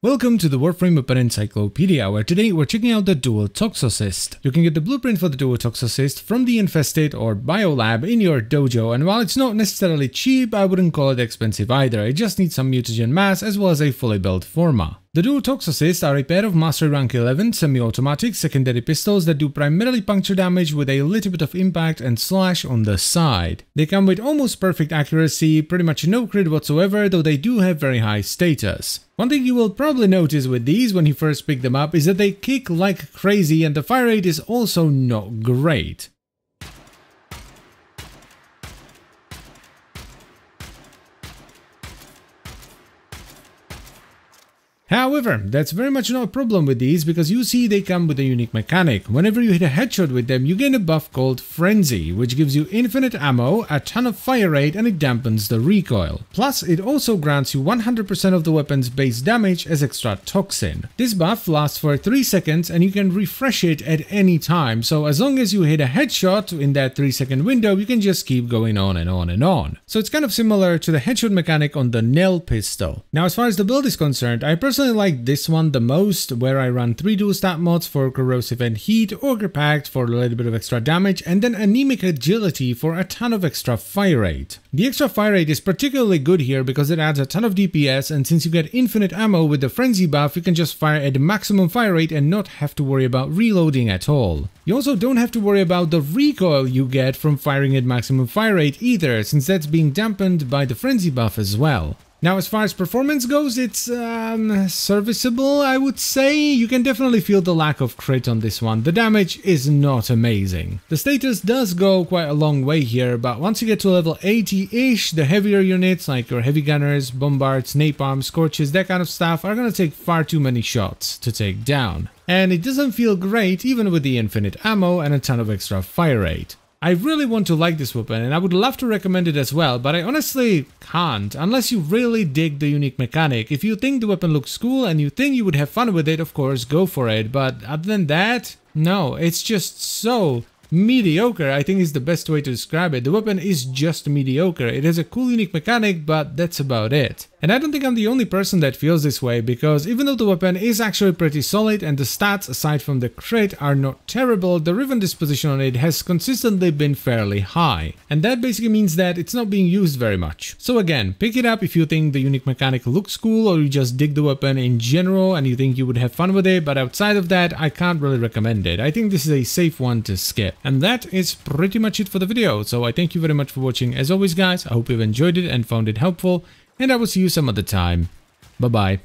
Welcome to the Warframe Weapon Encyclopedia, where today we're checking out the Dual Toxocyst. You can get the blueprint for the Dual Toxocyst from the Infested or Biolab in your dojo, and while it's not necessarily cheap, I wouldn't call it expensive either, it just needs some mutagen mass as well as a fully built forma. The Dual Toxocysts are a pair of Mastery Rank 11 semi-automatic secondary pistols that do primarily puncture damage with a little bit of impact and slash on the side. They come with almost perfect accuracy, pretty much no crit whatsoever, though they do have very high status. One thing you will probably notice with these when you first pick them up is that they kick like crazy and the fire rate is also not great. However, that's very much not a problem with these because you see they come with a unique mechanic. Whenever you hit a headshot with them, you gain a buff called Frenzy, which gives you infinite ammo, a ton of fire rate and it dampens the recoil. Plus, it also grants you 100% of the weapon's base damage as extra toxin. This buff lasts for 3 seconds and you can refresh it at any time, so as long as you hit a headshot in that 3 second window, you can just keep going on and on and on. So it's kind of similar to the headshot mechanic on the Knell pistol. Now as far as the build is concerned, I personally personally like this one the most, where I run 3 dual stat mods for Corrosive and Heat, Augur Pact for a little bit of extra damage, and then Anemic Agility for a ton of extra fire rate. The extra fire rate is particularly good here because it adds a ton of DPS, and since you get infinite ammo with the Frenzy buff, you can just fire at maximum fire rate and not have to worry about reloading at all. You also don't have to worry about the recoil you get from firing at maximum fire rate either, since that's being dampened by the Frenzy buff as well. Now, as far as performance goes, it's um, serviceable, I would say. You can definitely feel the lack of crit on this one. The damage is not amazing. The status does go quite a long way here, but once you get to level 80-ish, the heavier units, like your heavy gunners, bombards, napalm, scorches, that kind of stuff, are gonna take far too many shots to take down. And it doesn't feel great even with the infinite ammo and a ton of extra fire rate. I really want to like this weapon and I would love to recommend it as well, but I honestly can't, unless you really dig the unique mechanic. If you think the weapon looks cool and you think you would have fun with it, of course, go for it, but other than that, no, it's just so mediocre I think is the best way to describe it. The weapon is just mediocre. It has a cool unique mechanic, but that's about it. And I don't think I'm the only person that feels this way, because even though the weapon is actually pretty solid and the stats aside from the crit are not terrible, the Riven disposition on it has consistently been fairly high. And that basically means that it's not being used very much. So again, pick it up if you think the unique mechanic looks cool or you just dig the weapon in general and you think you would have fun with it, but outside of that, I can't really recommend it. I think this is a safe one to skip. And that is pretty much it for the video, so I thank you very much for watching. As always guys, I hope you've enjoyed it and found it helpful, and I will see you some other time. Bye bye.